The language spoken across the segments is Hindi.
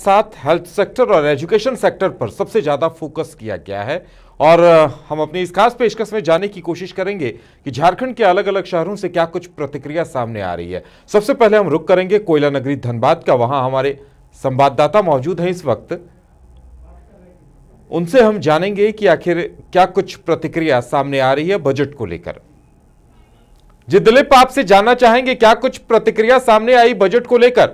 साथ हेल्थ सेक्टर और एजुकेशन सेक्टर पर सबसे ज़्यादा फोकस किया गया है। और हम अपनी इस खास पेशकश में जाने की कोशिश करेंगे कि झारखंड के अलग अलग शहरों से क्या कुछ प्रतिक्रिया सामने आ रही है। सबसे पहले हम रुक करेंगे कोयला नगरी धनबाद का। वहाँ हमारे संवाददाता मौजूद हैं इस वक्त। उनसे हम जानेंगे कि आखिर क्या कुछ प्रतिक्रिया सामने आ रही है बजट को लेकर। जी दिलीप आपसे जानना चाहेंगे, क्या कुछ प्रतिक्रिया सामने आई बजट को लेकर?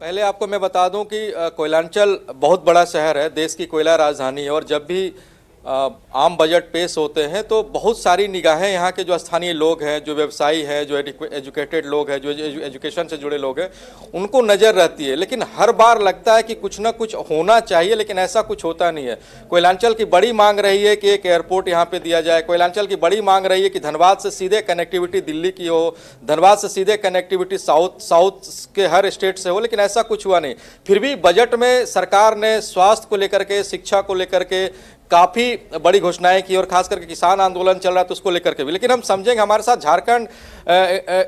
पहले आपको मैं बता दूँ कि कोयलांचल बहुत बड़ा शहर है, देश की कोयला राजधानी है, और जब भी आम बजट पेश होते हैं तो बहुत सारी निगाहें यहाँ के जो स्थानीय लोग हैं, जो व्यवसायी हैं, जो एजुकेटेड लोग हैं, जो एजुकेशन से जुड़े लोग हैं, उनको नज़र रहती है। लेकिन हर बार लगता है कि कुछ ना कुछ होना चाहिए, लेकिन ऐसा कुछ होता नहीं है। कोयलांचल की बड़ी मांग रही है कि एक एयरपोर्ट यहाँ पर दिया जाए। कोयलांचल की बड़ी मांग रही है कि धनबाद से सीधे कनेक्टिविटी दिल्ली की हो, धनबाद से सीधे कनेक्टिविटी साउथ साउथ के हर स्टेट से हो, लेकिन ऐसा कुछ हुआ नहीं। फिर भी बजट में सरकार ने स्वास्थ्य को लेकर के, शिक्षा को लेकर के काफ़ी बड़ी घोषणाएँ की और खास करके किसान आंदोलन चल रहा है तो उसको लेकर के भी। लेकिन हम समझेंगे, हमारे साथ झारखंड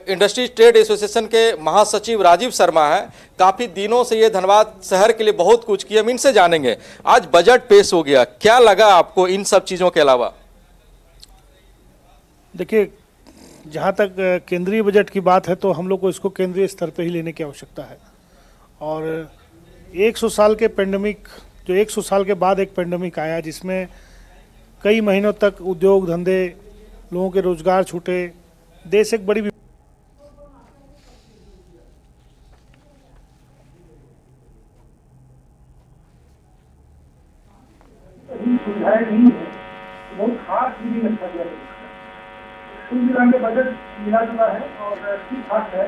इंडस्ट्री ट्रेड एसोसिएशन के महासचिव राजीव शर्मा है। काफ़ी दिनों से ये धनबाद शहर के लिए बहुत कुछ किया, हम इनसे जानेंगे। आज बजट पेश हो गया, क्या लगा आपको इन सब चीज़ों के अलावा? देखिए, जहाँ तक केंद्रीय बजट की बात है तो हम लोग को इसको केंद्रीय स्तर पर ही लेने की आवश्यकता है। और 100 साल के पेंडेमिक जो 100 साल के बाद एक पेंडेमिक आया, जिसमें कई महीनों तक उद्योग धंधे, लोगों के रोज़गार छूटे, देश एक बड़ी सुविधाएँ नहीं है बहुत खास भी नहीं रखा गया कुल मिला के बजट मिला जुला है और ठीक ठाक है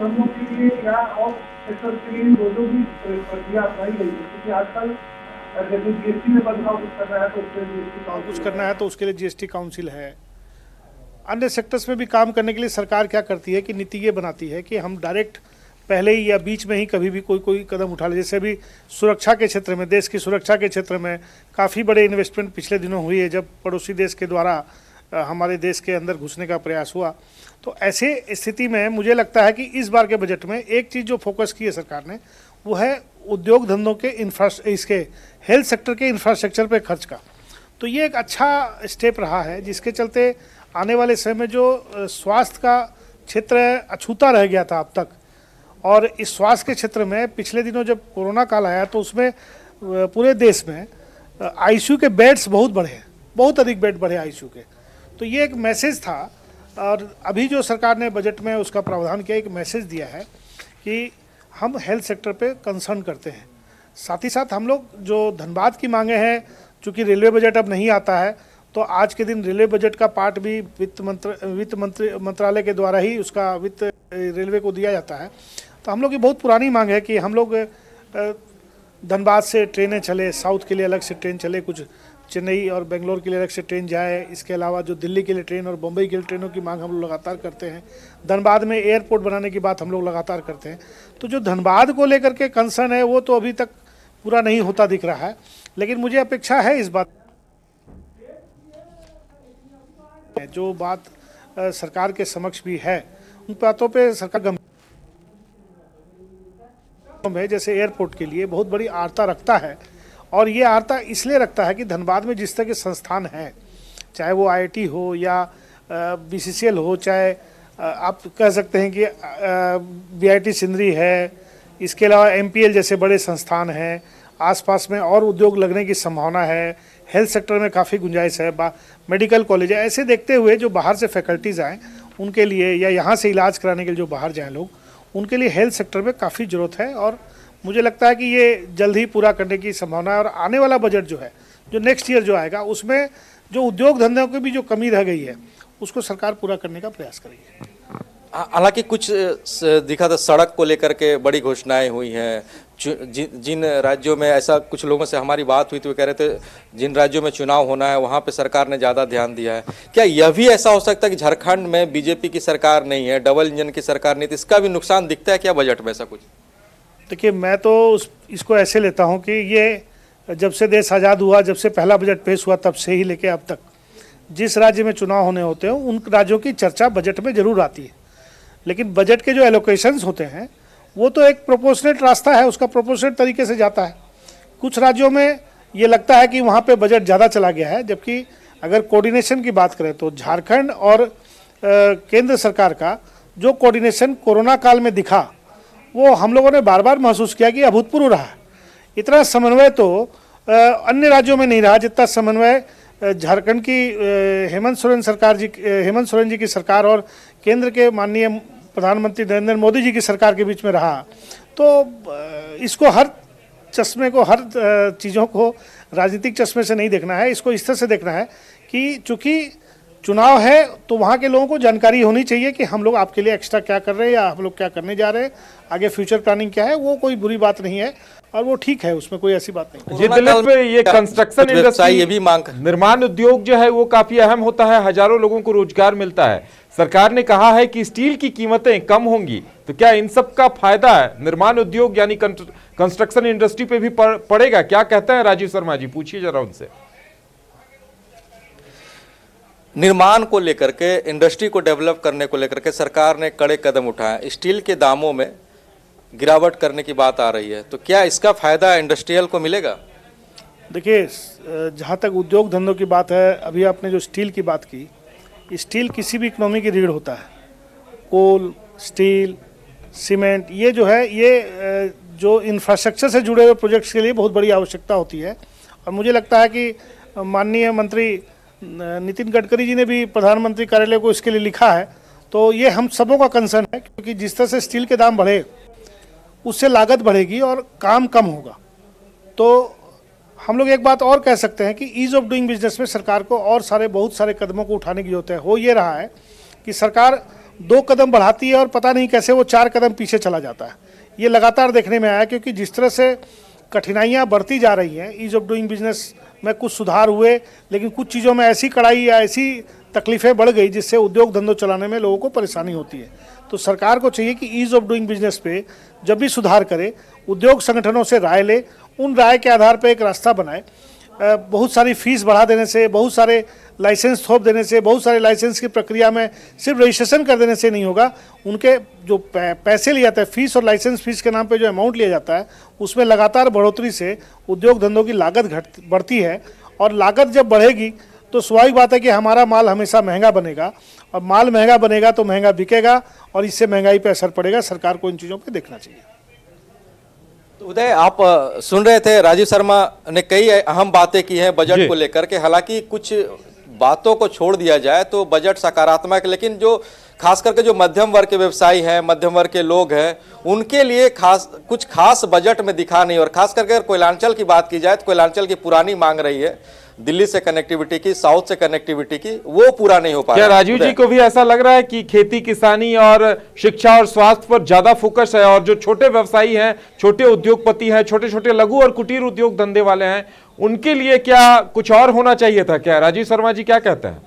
उद्योग के लिए या और सेक्टर के लिए जो जो भी प्रक्रिया अपनाई गई है? क्योंकि आजकल जैसे जीएसटी में बदलाव कुछ करना है तो उसके लिए कुछ करना है तो उसके लिए जीएसटी काउंसिल है। अन्य सेक्टर्स में भी काम करने के लिए सरकार क्या करती है कि नीति ये बनाती है कि हम डायरेक्ट पहले ही या बीच में ही कभी भी कोई कोई कदम उठा ले। जैसे अभी सुरक्षा के क्षेत्र में, देश की सुरक्षा के क्षेत्र में काफ़ी बड़े इन्वेस्टमेंट पिछले दिनों हुई है, जब पड़ोसी देश के द्वारा हमारे देश के अंदर घुसने का प्रयास हुआ। तो ऐसे स्थिति में मुझे लगता है कि इस बार के बजट में एक चीज़ जो फोकस की है सरकार ने, वो है उद्योग धंधों के इंफ्रा इसके हेल्थ सेक्टर के इंफ्रास्ट्रक्चर पे खर्च का। तो ये एक अच्छा स्टेप रहा है, जिसके चलते आने वाले समय में जो स्वास्थ्य का क्षेत्र अछूता रह गया था अब तक। और इस स्वास्थ्य के क्षेत्र में पिछले दिनों जब कोरोना काल आया तो उसमें पूरे देश में आईसीयू के बेड्स बहुत बढ़े बहुत अधिक बेड बढ़े आईसीयू के। तो ये एक मैसेज था और अभी जो सरकार ने बजट में उसका प्रावधान किया, एक मैसेज दिया है कि हम हेल्थ सेक्टर पे कंसर्न करते हैं। साथ ही साथ हम लोग जो धनबाद की मांगे हैं, चूँकि रेलवे बजट अब नहीं आता है तो आज के दिन रेलवे बजट का पार्ट भी वित्त मंत्र, वित्त मंत्री, मंत्रालय के द्वारा ही उसका वित्त, रेलवे को दिया जाता है। तो हम लोग की बहुत पुरानी मांग है कि हम लोग धनबाद से ट्रेनें चले, साउथ के लिए अलग से ट्रेन चले, कुछ चेन्नई और बेंगलोर के लिए अलग से ट्रेन जाए, इसके अलावा जो दिल्ली के लिए ट्रेन और बम्बई के लिए ट्रेनों की मांग हम लोग लगातार करते हैं। धनबाद में एयरपोर्ट बनाने की बात हम लोग लगातार करते हैं। तो जो धनबाद को लेकर के कंसर्न है, वो तो अभी तक पूरा नहीं होता दिख रहा है। लेकिन मुझे अपेक्षा है इस बात जो बात सरकार के समक्ष भी है, उन बातों पर सरकार गंभीर है। जैसे एयरपोर्ट के लिए बहुत बड़ी आर्ता रखता है। और ये आर्ता इसलिए रखता है कि धनबाद में जिस तरह के संस्थान हैं, चाहे वो आईआईटी हो या बीसीसीएल हो, चाहे आप कह सकते हैं कि बीआईटी सिंदरी है, इसके अलावा एमपीएल जैसे बड़े संस्थान हैं, आसपास में और उद्योग लगने की संभावना है हेल्थ सेक्टर में काफ़ी गुंजाइश है मेडिकल कॉलेज है ऐसे देखते हुए जो बाहर से फैकल्टीज़ आएँ, उनके लिए या यहाँ से इलाज कराने के लिए जो बाहर जाएँ लोग, उनके लिए हेल्थ सेक्टर में काफ़ी ज़रूरत है और मुझे लगता है कि ये जल्द ही पूरा करने की संभावना है और आने वाला बजट जो है जो नेक्स्ट ईयर जो आएगा उसमें जो उद्योग धंधों की भी जो कमी रह गई है उसको सरकार पूरा करने का प्रयास करेगी। हालाँकि कुछ दिखा था सड़क को लेकर के बड़ी घोषणाएँ हुई हैं। जि, जिन राज्यों में ऐसा कुछ लोगों से हमारी बात हुई थी वो कह रहे थे जिन राज्यों में चुनाव होना है वहाँ पे सरकार ने ज़्यादा ध्यान दिया है। क्या यह भी ऐसा हो सकता है कि झारखंड में बीजेपी की सरकार नहीं है डबल इंजन की सरकार नहीं तो इसका भी नुकसान दिखता है क्या बजट में ऐसा कुछ? देखिए, मैं तो उस, इसको ऐसे लेता हूँ कि ये जब से देश आज़ाद हुआ, जब से पहला बजट पेश हुआ, तब से ही लेके अब तक। जिस राज्य में चुनाव होने होते हैं, उन राज्यों की चर्चा बजट में ज़रूर आती है। लेकिन बजट के जो एलोकेशंस होते हैं, वो तो एक प्रोपोर्शनेट रास्ता है, उसका प्रोपोर्शनेट तरीके से जाता है। कुछ राज्यों में ये लगता है कि वहाँ पे बजट ज़्यादा चला गया है, जबकि अगर कोऑर्डिनेशन की बात करें तो झारखंड और केंद्र सरकार का जो कोऑर्डिनेशन कोरोना काल में दिखा वो हम लोगों ने बार बार महसूस किया कि अभूतपूर्व रहा। इतना समन्वय तो अन्य राज्यों में नहीं रहा, जितना समन्वय झारखंड की हेमंत सोरेन सरकार जी हेमंत सोरेन जी की सरकार और केंद्र के माननीय प्रधानमंत्री नरेंद्र मोदी जी की सरकार के बीच में रहा। तो इसको हर चश्मे को, हर चीज़ों को राजनीतिक चश्मे से नहीं देखना है, इसको इस तरह से देखना है कि चूँकि चुनाव है तो वहाँ के लोगों को जानकारी होनी चाहिए कि हम लोग आपके लिए एक्स्ट्रा क्या कर रहे हैं या हम लोग क्या करने जा रहे हैं। आगे फ्यूचर प्लानिंग क्या है वो कोई बुरी बात नहीं है और वो ठीक है उसमें कोई ऐसी बात नहीं। जी दिलीप पे ये कंस्ट्रक्शन व्यवसायी ये भी मांग निर्माण उद्योग जो है वो काफ़ी अहम होता है हज़ारों लोगों को रोज़गार मिलता है। सरकार ने कहा है कि स्टील की कीमतें कम होंगी तो क्या इन सब का फ़ायदा है? निर्माण उद्योग यानी कंस्ट्रक्शन इंडस्ट्री पे भी पड़ेगा क्या कहते हैं राजीव शर्मा जी? पूछिए जरा उनसे। निर्माण को लेकर के इंडस्ट्री को डेवलप करने को लेकर के सरकार ने कड़े कदम उठाए स्टील के दामों में गिरावट करने की बात आ रही है। तो क्या इसका फ़ायदा इंडस्ट्रियल को मिलेगा? देखिए जहाँ तक उद्योग धंधों की बात है, अभी आपने जो स्टील की बात की स्टील किसी भी इकोनॉमी की रीढ़ होता है। कोल स्टील सीमेंट ये जो है, ये जो इंफ्रास्ट्रक्चर से जुड़े हुए प्रोजेक्ट्स के लिए बहुत बड़ी आवश्यकता होती है। और मुझे लगता है कि माननीय मंत्री नितिन गडकरी जी ने भी प्रधानमंत्री कार्यालय को इसके लिए लिखा है। तो ये हम सबों का कंसर्न है, क्योंकि जिस तरह से स्टील के दाम बढ़े, उससे लागत बढ़ेगी और काम कम होगा। तो हम लोग एक बात और कह सकते हैं कि ईज ऑफ़ डूइंग बिज़नेस में सरकार को और सारे, बहुत सारे कदमों को उठाने की ज़रूरत है। हो ये रहा है कि सरकार दो कदम बढ़ाती है और पता नहीं कैसे वो चार कदम पीछे चला जाता है। ये लगातार देखने में आया, क्योंकि जिस तरह से कठिनाइयाँ बढ़ती जा रही हैं। ईज ऑफ़ डूइंग बिज़नेस में कुछ सुधार हुए, लेकिन कुछ चीज़ों में ऐसी कड़ाई या ऐसी तकलीफें बढ़ गई जिससे उद्योग धंधों चलाने में लोगों को परेशानी होती है। तो सरकार को चाहिए कि ईज ऑफ़ डूइंग बिज़नेस पे जब भी सुधार करे, उद्योग संगठनों से राय ले, उन राय के आधार पर एक रास्ता बनाए। बहुत सारी फ़ीस बढ़ा देने से, बहुत सारे लाइसेंस थोप देने से, बहुत सारे लाइसेंस की प्रक्रिया में सिर्फ़ रजिस्ट्रेशन कर देने से नहीं होगा। उनके जो पैसे लिए जाते हैं फ़ीस और लाइसेंस फ़ीस के नाम पे जो अमाउंट लिया जाता है, उसमें लगातार बढ़ोतरी से उद्योग धंधों की लागत घट, बढ़ती है और लागत जब बढ़ेगी तो स्वाभाविक बात है कि हमारा माल हमेशा महँगा बनेगा और माल महँगा बनेगा तो महँगा बिकेगा और इससे महँगाई पर असर पड़ेगा। सरकार को इन चीज़ों पर देखना चाहिए। तो उदय आप सुन रहे थे राजीव शर्मा ने कई अहम बातें की हैं बजट को लेकर के। हालाँकि कुछ बातों को छोड़ दिया जाए तो बजट सकारात्मक लेकिन जो खास करके जो मध्यम वर्ग के व्यवसायी हैं मध्यम वर्ग के लोग हैं उनके लिए खास कुछ खास बजट में दिखा नहीं। और खास करके अगर कोयलांचल की बात की जाए तो कोयलांचल की पुरानी मांग रही है। दिल्ली से कनेक्टिविटी की साउथ से कनेक्टिविटी की वो पूरा नहीं हो पा क्या रहा। है। राजीव जी को भी ऐसा लग रहा है कि खेती किसानी और शिक्षा और स्वास्थ्य पर ज़्यादा फोकस है और जो छोटे व्यवसायी हैं छोटे उद्योगपति हैं छोटे छोटे लघु और कुटीर उद्योग धंधे वाले हैं उनके लिए क्या कुछ और होना चाहिए था क्या? राजीव शर्मा जी क्या कहते हैं?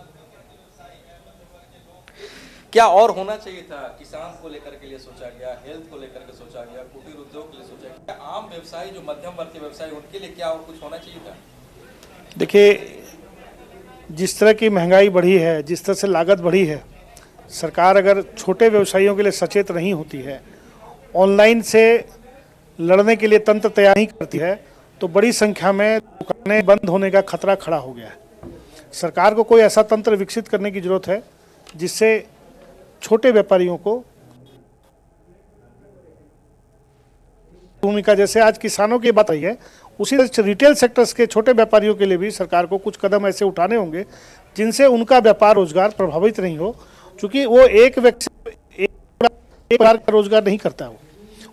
क्या और होना चाहिए था? किसान को लेकर के लिए सोचा गया हेल्थ को लेकर के सोचा गया कुटीर उद्योग के लिए सोचा गया। आम व्यवसायी जो मध्यम वर्ग के व्यवसायी उनके लिए क्या और कुछ होना चाहिए था? देखिए, जिस तरह की महँगाई बढ़ी है, जिस तरह से लागत बढ़ी है, सरकार अगर छोटे व्यवसायियों के लिए सचेत नहीं होती है, ऑनलाइन से लड़ने के लिए तंत्र तैयार नहीं करती है तो बड़ी संख्या में दुकानें बंद होने का खतरा खड़ा हो गया है। सरकार को कोई ऐसा तंत्र विकसित करने की ज़रूरत है, जिससे छोटे व्यापारियों को भूमिका जैसे आज किसानों की बात आई है, उसी रिटेल सेक्टर्स के छोटे व्यापारियों के लिए भी सरकार को कुछ कदम ऐसे उठाने होंगे, जिनसे उनका व्यापार रोज़गार प्रभावित नहीं हो, क्योंकि वो एक व्यक्ति, एक बार का रोज़गार नहीं करता वो।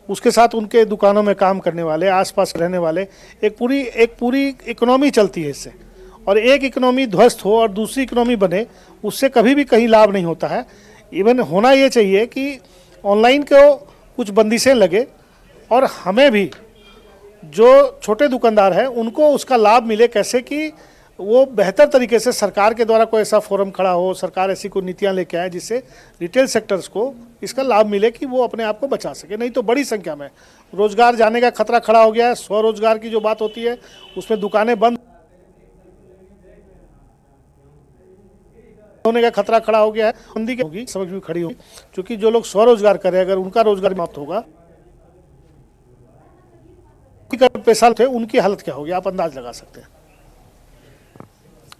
उसके साथ उनके दुकानों में काम करने वाले, आसपास रहने वाले, एक पूरी एक पूरी इकोनॉमी चलती है इससे। और एक इकोनॉमी ध्वस्त हो और दूसरी इकोनॉमी बने, उससे कभी भी कहीं लाभ नहीं होता है। इवन होना ये चाहिए कि ऑनलाइन को कुछ बंदिशें लगे और हमें भी जो छोटे दुकानदार हैं, उनको उसका लाभ मिले कैसे कि वो बेहतर तरीके से सरकार के द्वारा कोई ऐसा फोरम खड़ा हो, सरकार ऐसी कोई नीतियाँ लेके आए जिससे रिटेल सेक्टर्स को इसका लाभ मिले कि वो अपने आप को बचा सके। नहीं तो बड़ी संख्या में। रोज़गार जाने का खतरा खड़ा हो गया है, स्वरोजगार की जो बात होती है, उसमें दुकानें बंद होने का खतरा खड़ा हो गया है। समझ में खड़ी होगी, क्योंकि जो लोग स्वरोजगार कर अगर उनका रोज़गार समाप्त होगा पैसा थे उनकी हालत क्या होगी? आप अंदाज लगा सकते हैं।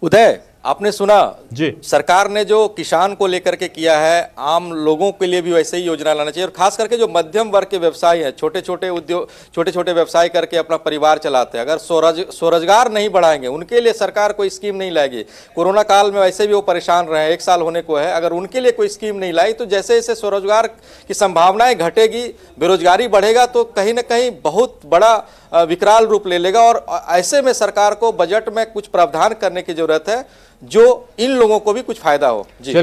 उदय आपने सुना जी। सरकार ने जो किसान को लेकर के किया है आम लोगों के लिए भी वैसे ही योजना लाना चाहिए। और खास करके जो मध्यम वर्ग के व्यवसाय हैं छोटे छोटे उद्योग छोटे छोटे व्यवसाय करके अपना परिवार चलाते हैं अगर स्वरोज स्वरोजगार नहीं बढ़ाएँगे उनके लिए सरकार कोई स्कीम नहीं लाएगी। कोरोना काल में वैसे भी वो परेशान रहे हैं एक साल होने को है अगर उनके लिए कोई स्कीम नहीं लाई तो जैसे जैसे स्वरोजगार की संभावनाएँ घटेगी बेरोजगारी बढ़ेगा तो कहीं ना कहीं बहुत बड़ा विकराल रूप ले लेगा। और ऐसे में सरकार को बजट में कुछ प्रावधान करने की ज़रूरत है। जो इन लोगों को भी कुछ फ़ायदा हो। जी।